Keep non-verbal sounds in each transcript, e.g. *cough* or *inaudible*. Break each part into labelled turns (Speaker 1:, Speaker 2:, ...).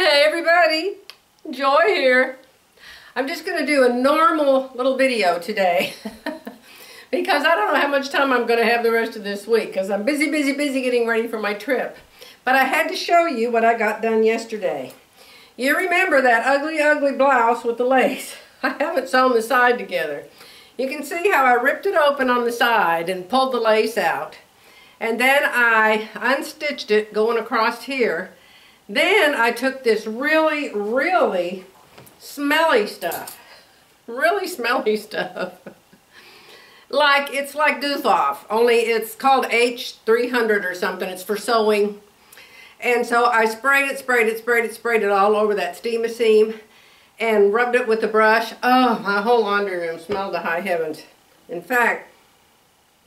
Speaker 1: Hey everybody, Joy here. I'm just going to do a normal little video today *laughs* because I don't know how much time I'm going to have the rest of this week because I'm busy, busy, busy getting ready for my trip. But I had to show you what I got done yesterday. You remember that ugly, ugly blouse with the lace. *laughs* I haven't sewn the side together. You can see how I ripped it open on the side and pulled the lace out. And then I unstitched it going across here then I took this really, really smelly stuff. Really smelly *laughs* stuff. like, it's like Goof Off, only it's called H300 or something. It's for sewing. And so I sprayed it, sprayed it, sprayed it, sprayed it all over that steam seam and rubbed it with the brush. Oh, my whole laundry room smelled to high heavens. In fact,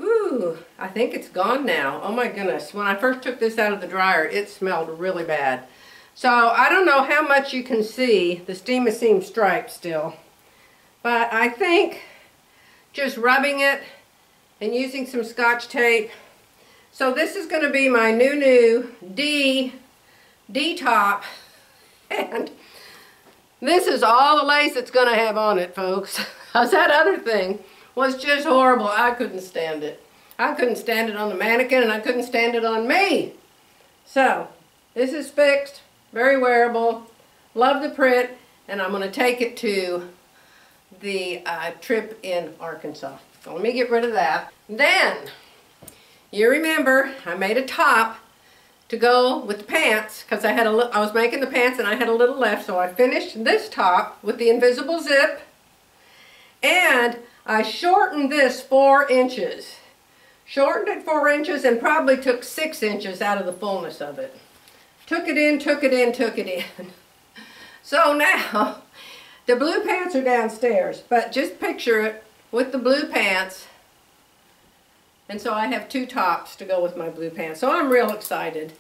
Speaker 1: Ooh, I think it's gone now. Oh my goodness. When I first took this out of the dryer, it smelled really bad. So I don't know how much you can see the Steam-A-Seam stripe still. But I think just rubbing it and using some scotch tape. So this is going to be my new new D, D top. *laughs* And this is all the lace it's going to have on it, folks. *laughs* How's that other thing? Was just horrible. I couldn't stand it. I couldn't stand it on the mannequin and I couldn't stand it on me. So, this is fixed, very wearable, love the print, and I'm going to take it to the uh, trip in Arkansas. So let me get rid of that. Then, you remember, I made a top to go with the pants because I had a I was making the pants and I had a little left so I finished this top with the invisible zip and I shortened this four inches. Shortened it four inches and probably took six inches out of the fullness of it. Took it in, took it in, took it in. *laughs* So now, *laughs* the blue pants are downstairs, but just picture it with the blue pants. And so I have two tops to go with my blue pants. So I'm real excited.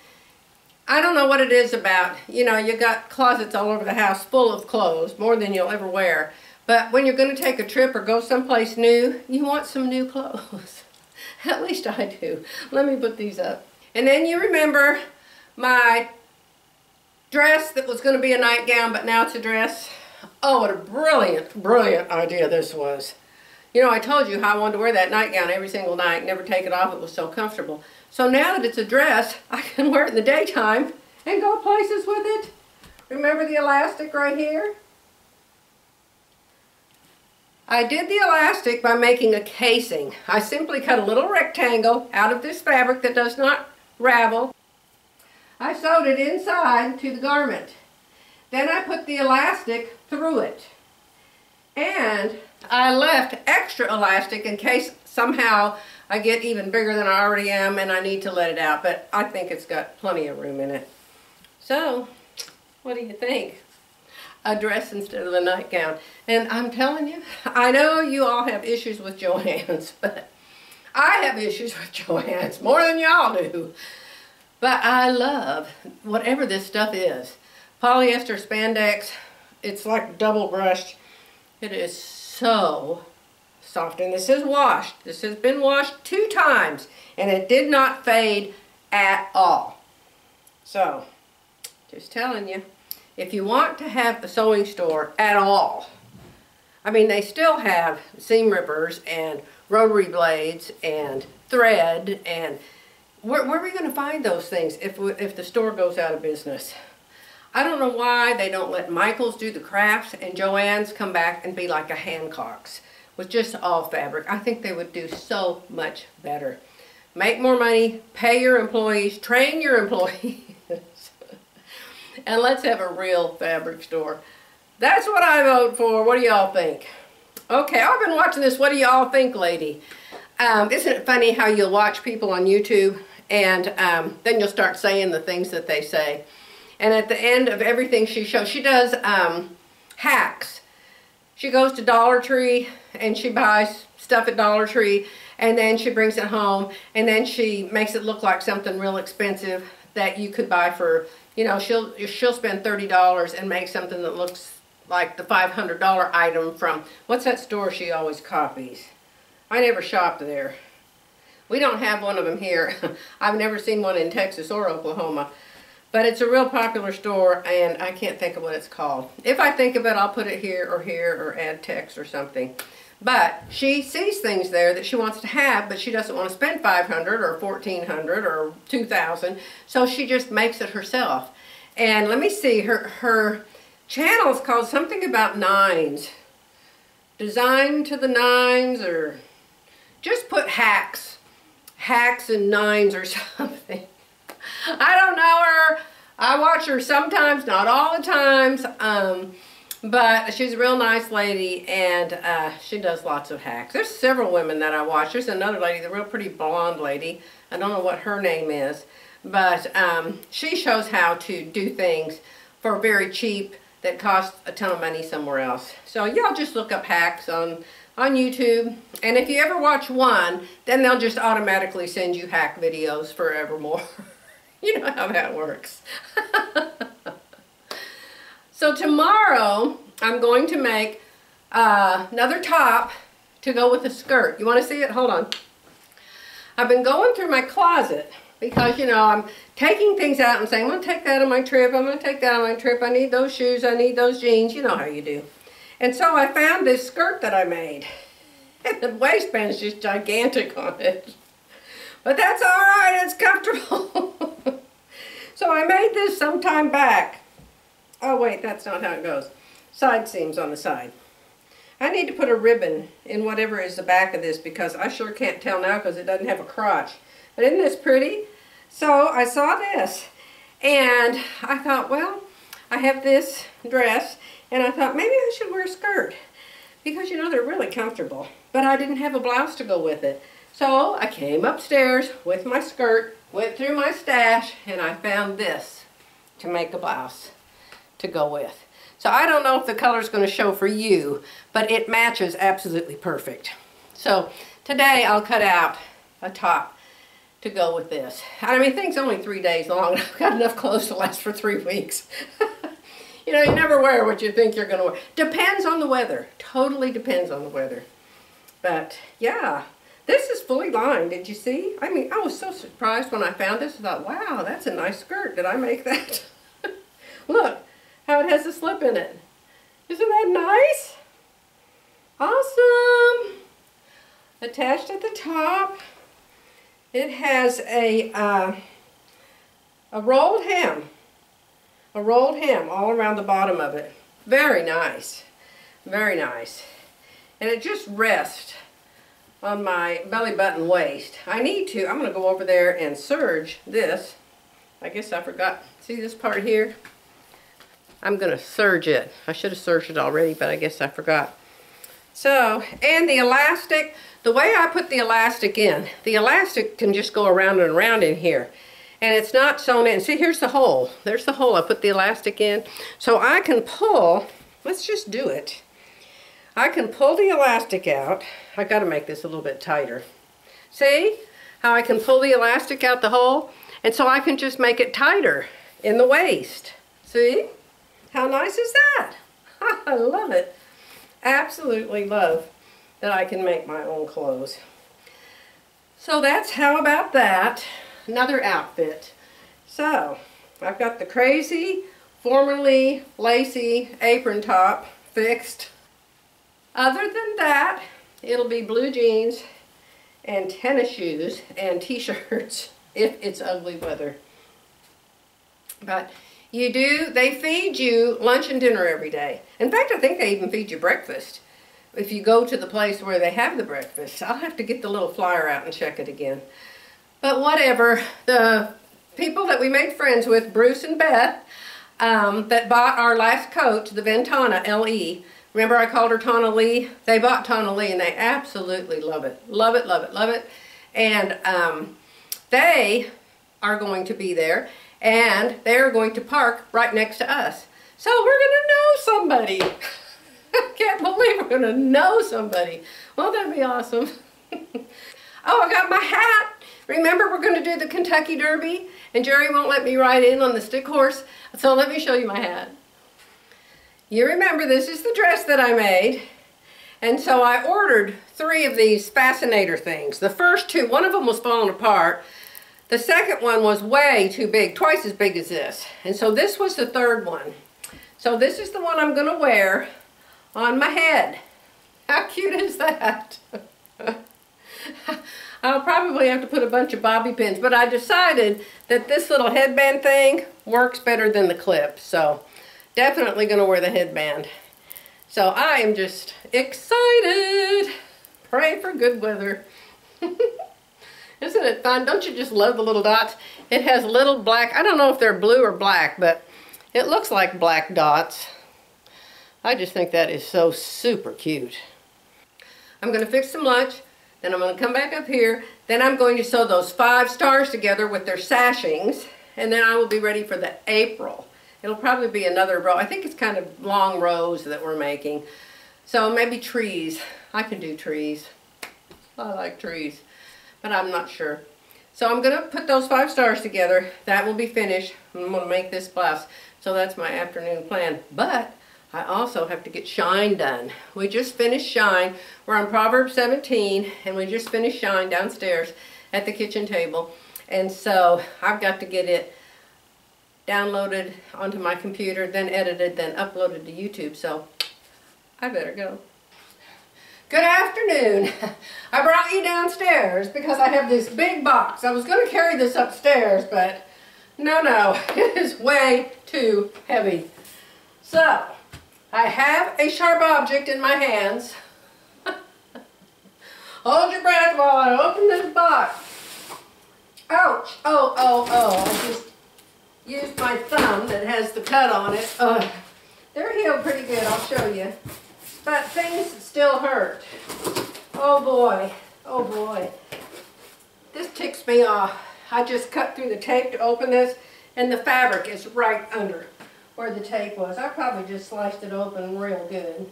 Speaker 1: I don't know what it is about, you know, you got closets all over the house full of clothes, more than you'll ever wear. But when you're going to take a trip or go someplace new, you want some new clothes. *laughs* At least I do. Let me put these up. And then you remember my dress that was going to be a nightgown, but now it's a dress. Oh, what a brilliant, brilliant idea this was. You know, I told you how I wanted to wear that nightgown every single night, never take it off. It was so comfortable. So now that it's a dress, *laughs* I can wear it in the daytime and go places with it. Remember the elastic right here? I did the elastic by making a casing. I simply cut a little rectangle out of this fabric that does not ravel. I sewed it inside to the garment. Then I put the elastic through it. And I left extra elastic in case somehow I get even bigger than I already am and I need to let it out. But I think it's got plenty of room in it. So, what do you think? A dress instead of a nightgown. And I'm telling you, I know you all have issues with Joann's, *laughs* but I have issues with Joann's more than y'all do. But I love whatever this stuff is. Polyester spandex, it's like double brushed. It is so soft. And this is washed. This has been washed two times and it did not fade at all. So, just telling you if you want to have a sewing store at all, I mean, they still have seam rippers and rotary blades and thread and where, where are we going to find those things if, if the store goes out of business? I don't know why they don't let Michaels do the crafts and Joann's come back and be like a Hancock's with just all fabric. I think they would do so much better. Make more money, pay your employees, train your *laughs* employees and let's have a real fabric store. That's what I vote for. What do y'all think? Okay, I've been watching this What Do Y'all Think lady. Um, isn't it funny how you'll watch people on YouTube and um, then you'll start saying the things that they say. And at the end of everything she shows, she does um, hacks. She goes to Dollar Tree and she buys stuff at Dollar Tree and then she brings it home and then she makes it look like something real expensive that you could buy for you know, she'll she'll spend $30 and make something that looks like the $500 item from, what's that store she always copies? I never shopped there. We don't have one of them here. *laughs* I've never seen one in Texas or Oklahoma. But it's a real popular store and I can't think of what it's called. If I think of it, I'll put it here or here or add text or something. But she sees things there that she wants to have, but she doesn't want to spend 500 or 1400 or 2000 so she just makes it herself. And let me see, her, her channel is called something about nines. Design to the nines or just put hacks. Hacks and nines or *laughs* something. I don't know her. I watch her sometimes, not all the times. Um, but she's a real nice lady and uh, she does lots of hacks. There's several women that I watch. There's another lady, the real pretty blonde lady. I don't know what her name is. But um, she shows how to do things for very cheap that cost a ton of money somewhere else. So y'all just look up hacks on, on YouTube. And if you ever watch one, then they'll just automatically send you hack videos forevermore. *laughs* you know how that works. *laughs* so tomorrow, I'm going to make uh, another top to go with the skirt. You want to see it? Hold on. I've been going through my closet because, you know, I'm taking things out and saying, I'm going to take that on my trip. I'm going to take that on my trip. I need those shoes. I need those jeans. You know how you do. And so I found this skirt that I made. *laughs* And the waistband is just gigantic on it. But that's all right. It's comfortable. *laughs* so I made this some time back. Oh, wait. That's not how it goes. Side seams on the side. I need to put a ribbon in whatever is the back of this because I sure can't tell now because it doesn't have a crotch. But isn't this pretty? So I saw this and I thought, well, I have this dress and I thought maybe I should wear a skirt because you know they're really comfortable. But I didn't have a blouse to go with it. So I came upstairs with my skirt, went through my stash, and I found this to make a blouse to go with. So I don't know if the color is going to show for you, but it matches absolutely perfect. So today I'll cut out a top to go with this. I mean, thing's only three days long. *laughs* I've got enough clothes to last for three weeks. *laughs* you know, you never wear what you think you're going to wear. Depends on the weather. Totally depends on the weather. But, yeah. This is fully lined. Did you see? I mean, I was so surprised when I found this. I thought, wow, that's a nice skirt. Did I make that? *laughs* Look how it has a slip in it. Isn't that nice? Awesome. Attached at the top. It has a, uh, a rolled hem. A rolled hem all around the bottom of it. Very nice. Very nice. And it just rests on my belly button waist. I need to, I'm going to go over there and serge this. I guess I forgot. See this part here? I'm going to serge it. I should have serged it already, but I guess I forgot. So, and the elastic, the way I put the elastic in, the elastic can just go around and around in here. And it's not sewn in. See, here's the hole. There's the hole I put the elastic in. So I can pull, let's just do it. I can pull the elastic out. I've got to make this a little bit tighter. See how I can pull the elastic out the hole? And so I can just make it tighter in the waist. See? How nice is that? *laughs* I love it. Absolutely love that I can make my own clothes. So that's how about that. Another outfit. So, I've got the crazy, formerly lacy apron top fixed. Other than that, it'll be blue jeans and tennis shoes and *laughs* t-shirts if it's ugly weather. But you do, they feed you lunch and dinner every day. In fact, I think they even feed you breakfast if you go to the place where they have the breakfast. I'll have to get the little flyer out and check it again. But whatever, the people that we made friends with, Bruce and Beth, um, that bought our last coat, the Ventana LE, remember I called her Tana Lee? They bought Tana Lee and they absolutely love it. Love it, love it, love it. And um, they are going to be there and they're going to park right next to us. So we're going to know somebody. I *laughs* can't believe we're going to know somebody. Won't that be awesome? *laughs* oh, I got my hat. Remember, we're going to do the Kentucky Derby, and Jerry won't let me ride in on the stick horse, so let me show you my hat. You remember, this is the dress that I made, and so I ordered three of these fascinator things. The first two, one of them was falling apart. The second one was way too big, twice as big as this. And so this was the third one. So this is the one I'm gonna wear on my head. How cute is that? *laughs* I'll probably have to put a bunch of bobby pins, but I decided that this little headband thing works better than the clip. So definitely gonna wear the headband. So I am just excited. Pray for good weather. *laughs* Isn't it fun? Don't you just love the little dots? It has little black, I don't know if they're blue or black, but it looks like black dots. I just think that is so super cute. I'm going to fix some lunch, then I'm going to come back up here, then I'm going to sew those five stars together with their sashings, and then I will be ready for the April. It'll probably be another row. I think it's kind of long rows that we're making. So maybe trees. I can do trees. I like trees, but I'm not sure. So I'm going to put those five stars together. That will be finished. I'm going to make this blouse. So that's my afternoon plan. But I also have to get shine done. We just finished shine. We're on Proverbs 17 and we just finished shine downstairs at the kitchen table. And so I've got to get it downloaded onto my computer, then edited, then uploaded to YouTube. So I better go. Good afternoon. *laughs* I brought you downstairs because I have this big box. I was going to carry this upstairs, but no, no, *laughs* it is way too heavy. So, I have a sharp object in my hands. *laughs* Hold your breath while I open this box. Ouch! Oh, oh, oh. I just used my thumb that has the cut on it. Uh, they're healed pretty good, I'll show you. But things still hurt. Oh boy. Oh boy. This ticks me off. I just cut through the tape to open this and the fabric is right under where the tape was. I probably just sliced it open real good.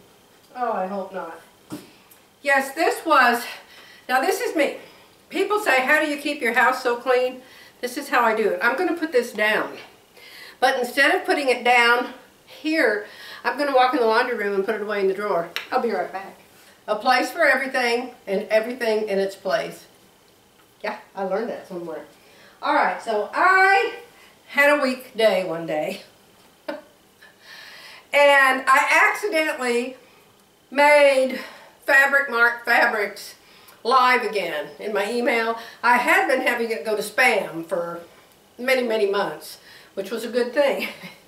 Speaker 1: Oh, I hope not. Yes, this was, now this is me. People say, how do you keep your house so clean? This is how I do it. I'm going to put this down. But instead of putting it down here, I'm going to walk in the laundry room and put it away in the drawer. I'll be right back. A place for everything and everything in its place. Yeah, I learned that somewhere. All right, so I had a week day one day. *laughs* and I accidentally made Fabric Mart Fabrics live again in my email. I had been having it go to spam for many, many months, which was a good thing. *laughs*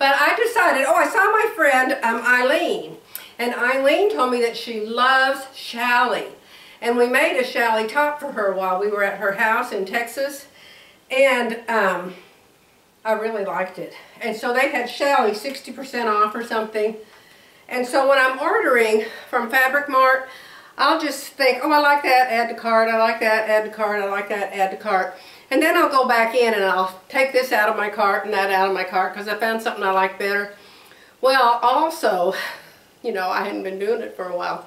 Speaker 1: but I decided, oh, I saw my friend um, Eileen, and Eileen told me that she loves challis. And we made a challis top for her while we were at her house in Texas. And um, I really liked it. And so they had challis 60% off or something. And so when I'm ordering from Fabric Mart, I'll just think, oh, I like that, add to cart, I like that, add to cart, I like that, add to cart. And then I'll go back in and I'll take this out of my cart and that out of my cart because I found something I like better. Well, also, you know, I hadn't been doing it for a while.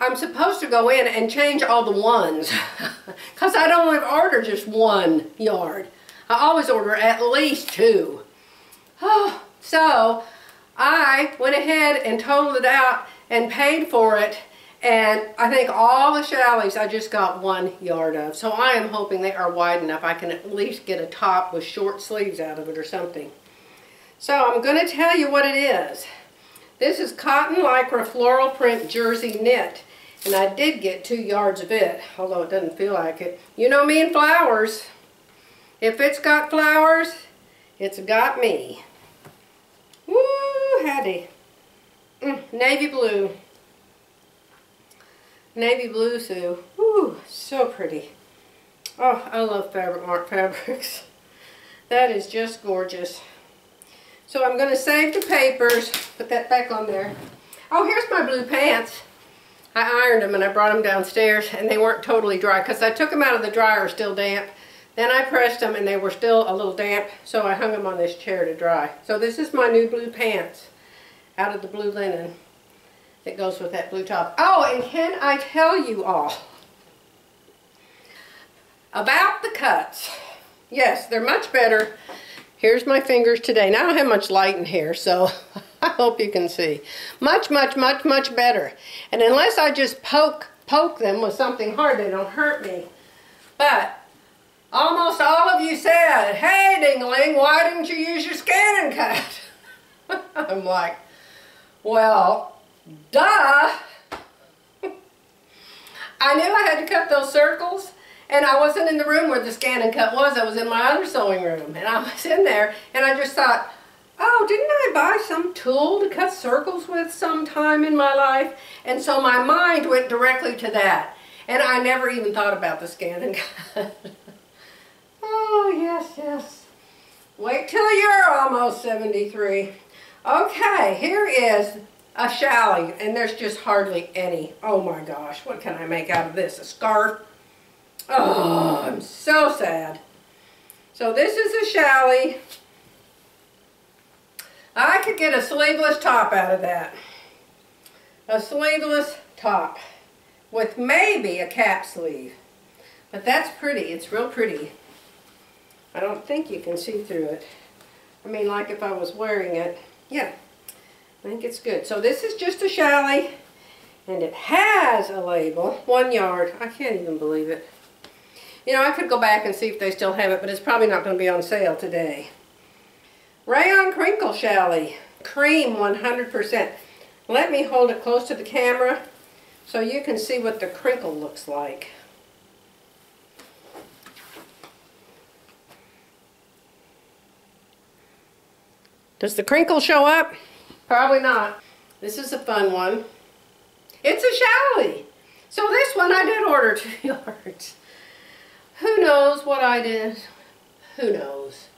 Speaker 1: I'm supposed to go in and change all the ones *laughs* because I don't order just one yard. I always order at least two. Oh, so I went ahead and totaled it out and paid for it and I think all the challis I just got one yard of. So I am hoping they are wide enough I can at least get a top with short sleeves out of it or something. So I'm going to tell you what it is. This is cotton lycra floral print jersey knit. And I did get two yards of it, although it doesn't feel like it. You know me and flowers. If it's got flowers, it's got me. Woo, Hattie. Mm, navy blue. Navy blue, Sue. Woo, so pretty. Oh, I love Fabric Mart *laughs* fabrics. That is just gorgeous. So I'm going to save the papers, put that back on there. Oh, here's my blue pants. I ironed them and I brought them downstairs and they weren't totally dry because I took them out of the dryer still damp. Then I pressed them and they were still a little damp so I hung them on this chair to dry. So this is my new blue pants out of the blue linen that goes with that blue top. Oh, and can I tell you all about the cuts? Yes, they're much better. Here's my fingers today. Now I don't have much light in here, so *laughs* I hope you can see. Much, much, much, much better. And unless I just poke, poke them with something hard, they don't hurt me. But almost all of you said, hey Dingling, why didn't you use your ScanNCut? *laughs* I'm like, well, duh. *laughs* I knew I had to cut those circles and I wasn't in the room where the ScanNCut was. I was in my other sewing room and I *laughs* was in there and I just thought, oh, didn't I buy some tool to cut circles with sometime in my life? And so my mind went directly to that. And I never even thought about the ScanNCut. *laughs* oh, yes, yes. Wait till you're almost 73. Okay, here is a challis, and there's just hardly any. Oh my gosh, what can I make out of this? A scarf? Oh, I'm so sad. So this is a challis. I could get a sleeveless top out of that. A sleeveless top with maybe a cap sleeve. But that's pretty. It's real pretty. I don't think you can see through it. I mean, like if I was wearing it. Yeah, I think it's good. So this is just a challis, and it has a label, one yard. I can't even believe it. You know, I could go back and see if they still have it, but it's probably not going to be on sale today. Rayon Crinkle Challis, cream 100%. Let me hold it close to the camera so you can see what the crinkle looks like. Does the crinkle show up? Probably not. This is a fun one. It's a challis. So this one I did order *laughs* two yards. Who knows what I did? Who knows?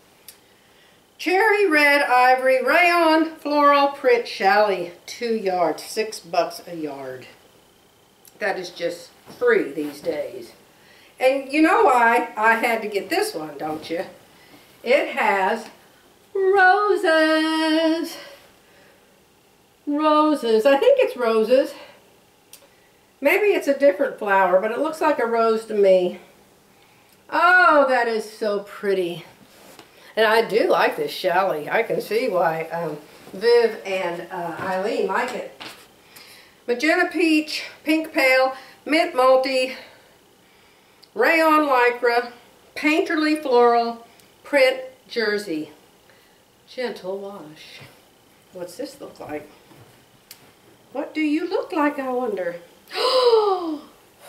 Speaker 1: Cherry Red Ivory Rayon Floral Print Challis, two yards, six bucks a yard. That is just free these days. And you know why I had to get this one, don't you? It has roses. Roses. I think it's roses. Maybe it's a different flower, but it looks like a rose to me. Oh, that is so pretty. And I do like this Shelly. I can see why um, Viv and uh, Eileen like it. Magenta Peach, Pink Pale, Mint Multi, Rayon Lycra, Painterly Floral, Print Jersey. Gentle wash. What's this look like? What do you look like, I wonder? *gasps*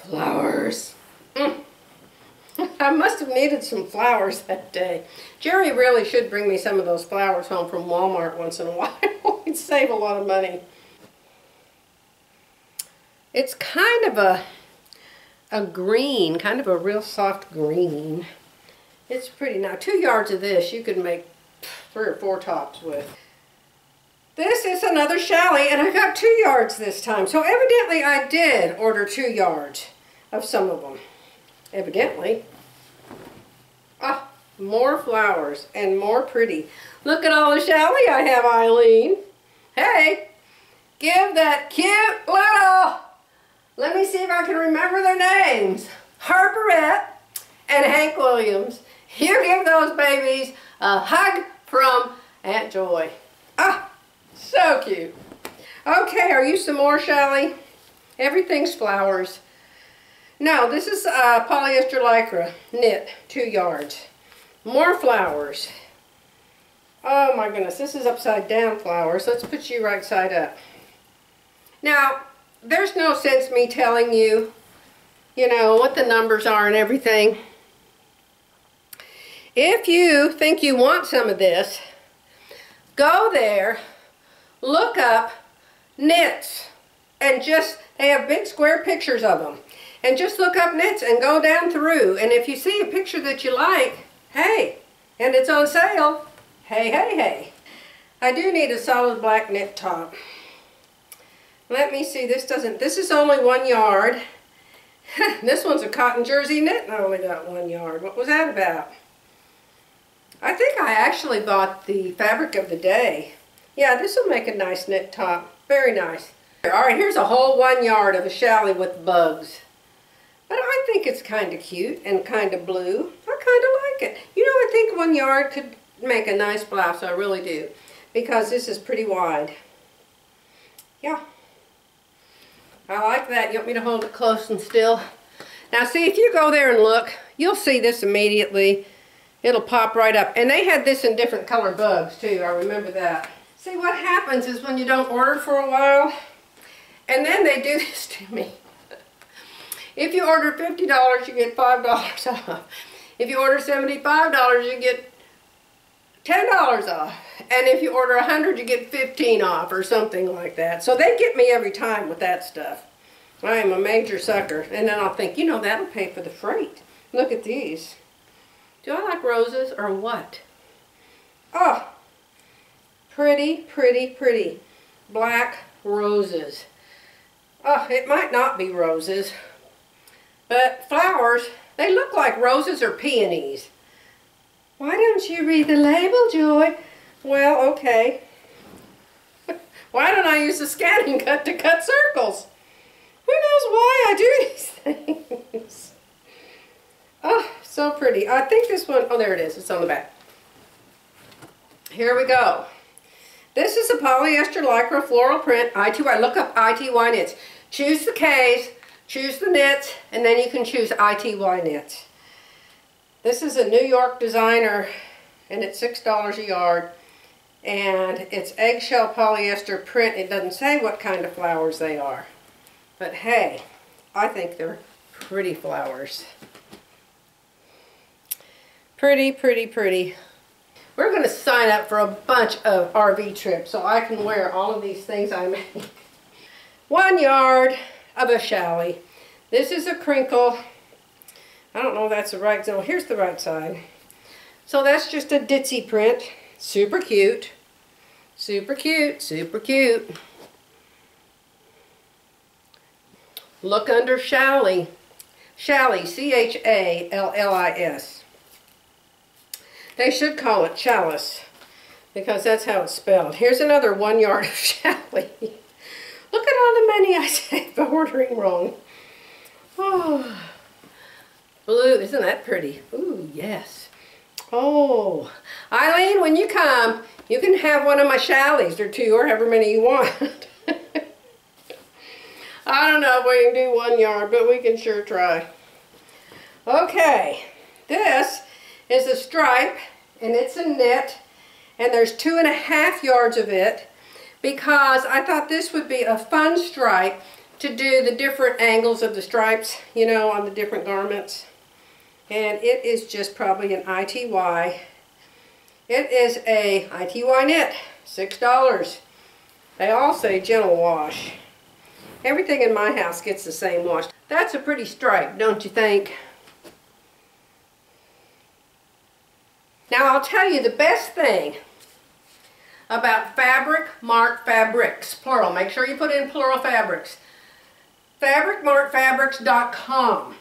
Speaker 1: Flowers. Mm. *laughs* I must have needed some flowers that day. Jerry really should bring me some of those flowers home from Walmart once in a *laughs* while. We'd save a lot of money. It's kind of a, a green, kind of a real soft green. It's pretty. Now, two yards of this you could make three or four tops with. This is another challis, and I got two yards this time. So evidently I did order two yards of some of them. Evidently. Ah, more flowers and more pretty. Look at all the challis I have, Eileen. Hey, give that cute little, let me see if I can remember their names. Harperette and Hank Williams. You give those babies a hug from Aunt Joy. Ah, so cute. Okay, are you some more, Shelly? Everything's flowers. No, this is uh, polyester lycra knit, two yards. More flowers. Oh my goodness, this is upside down flowers. Let's put you right side up. Now, there's no sense me telling you, you know, what the numbers are and everything. If you think you want some of this, go there, look up knits, and just, they have big square pictures of them. And just look up knits and go down through. And if you see a picture that you like, hey, and it's on sale, hey, hey, hey. I do need a solid black knit top. Let me see, this doesn't, this is only one yard. *laughs* this one's a cotton jersey knit and I only got one yard. What was that about? I think I actually bought the fabric of the day. Yeah, this will make a nice knit top. Very nice. Alright, here's a whole one yard of a challis with bugs. But I think it's kind of cute and kind of blue. I kind of like it. You know, I think one yard could make a nice blouse. I really do. Because this is pretty wide. Yeah. I like that. You want me to hold it close and still? Now see, if you go there and look, you'll see this immediately. It'll pop right up. And they had this in different color bugs too, I remember that. See, what happens is when you don't order for a while, and then they do *laughs* this to me. If you order $50, you get $5 *laughs* off. If you order $75, you get $10 off. And if you order 100 you get 15 off or something like that. So they get me every time with that stuff. I am a major sucker. And then I'll think, you know, that'll pay for the freight. Look at these. Do I like roses or what? Oh, pretty, pretty, pretty. Black roses. Oh, it might not be roses, but flowers, they look like roses or peonies. Why don't you read the label, Joy? Well, okay. *laughs* why don't I use the ScanNCut to cut circles? Who knows why I do *laughs* these things? oh, so pretty. I think this one, oh there it is, it's on the back. Here we go. This is a polyester lycra floral print ITY. Look up ITY knits. Choose the K's, choose the knits, and then you can choose ITY knits. This is a New York designer, and it's $6 a yard. And it's eggshell polyester print. It doesn't say what kind of flowers they are. But hey, I think they're pretty flowers. Pretty, pretty, pretty. We're going to sign up for a bunch of RV trips so I can wear all of these things I make. *laughs* One yard of a challis. This is a crinkle. I don't know if that's the right zone. Here's the right side. So that's just a ditzy print. Super cute. Super cute. Super cute. Look under Challis. Challis. C-H-A-L-L-I-S. They should call it chalice because that's how it's spelled. Here's another one yard of challis. Look at all the money I saved by ordering wrong. Oh, blue, isn't that pretty? Ooh, yes. Oh, Eileen, when you come, you can have one of my challis or two or however many you want. *laughs* I don't know if we can do one yard, but we can sure try. Okay, this is a stripe and it's a knit and there's two and a half yards of it because I thought this would be a fun stripe to do the different angles of the stripes, you know, on the different garments. And it is just probably an ITY. It is a ITY knit, $6. They all say gentle wash. Everything in my house gets the same wash. That's a pretty stripe, don't you think? Now I'll tell you the best thing about Fabric Mart Fabrics, plural. Make sure you put in plural fabrics. FabricMartFabrics.com.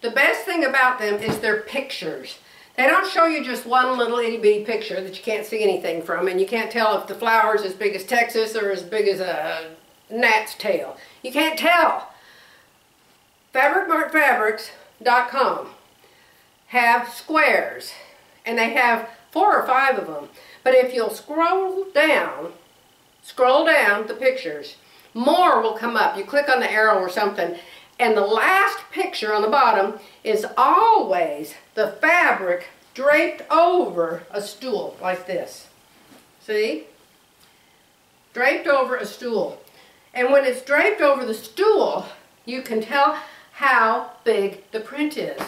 Speaker 1: The best thing about them is their pictures. They don't show you just one little itty bitty picture that you can't see anything from and you can't tell if the flower's as big as Texas or as big as a gnat's tail. You can't tell. FabricMartFabrics.com have squares and they have four or five of them. But if you'll scroll down, scroll down the pictures, more will come up. You click on the arrow or something, and the last picture on the bottom is always the fabric draped over a stool like this. See? Draped over a stool. And when it's draped over the stool, you can tell how big the print is.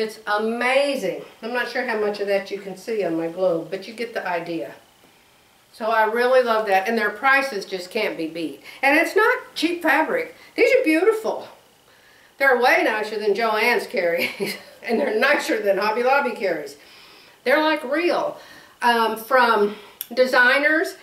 Speaker 1: It's amazing. I'm not sure how much of that you can see on my globe, but you get the idea. So I really love that. And their prices just can't be beat. And it's not cheap fabric. These are beautiful. They're way nicer than Joann's carries. *laughs* and they're nicer than Hobby Lobby carries. They're like real. Um, from designers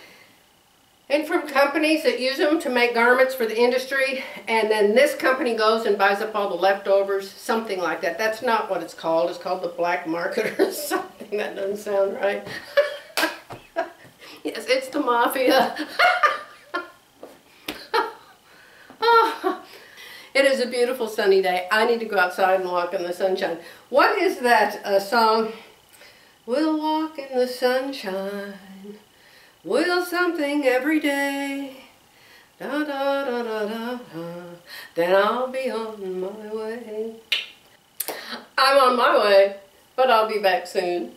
Speaker 1: and from companies that use them to make garments for the industry and then this company goes and buys up all the leftovers something like that. That's not what it's called. It's called the black market or *laughs* something. That doesn't sound right. *laughs* Yes it's the mafia. *laughs* It is a beautiful sunny day. I need to go outside and walk in the sunshine. What is that uh, song? We'll walk in the sunshine Will something every day. Da da da da da da. Then I'll be on my way. I'm on my way, but I'll be back soon.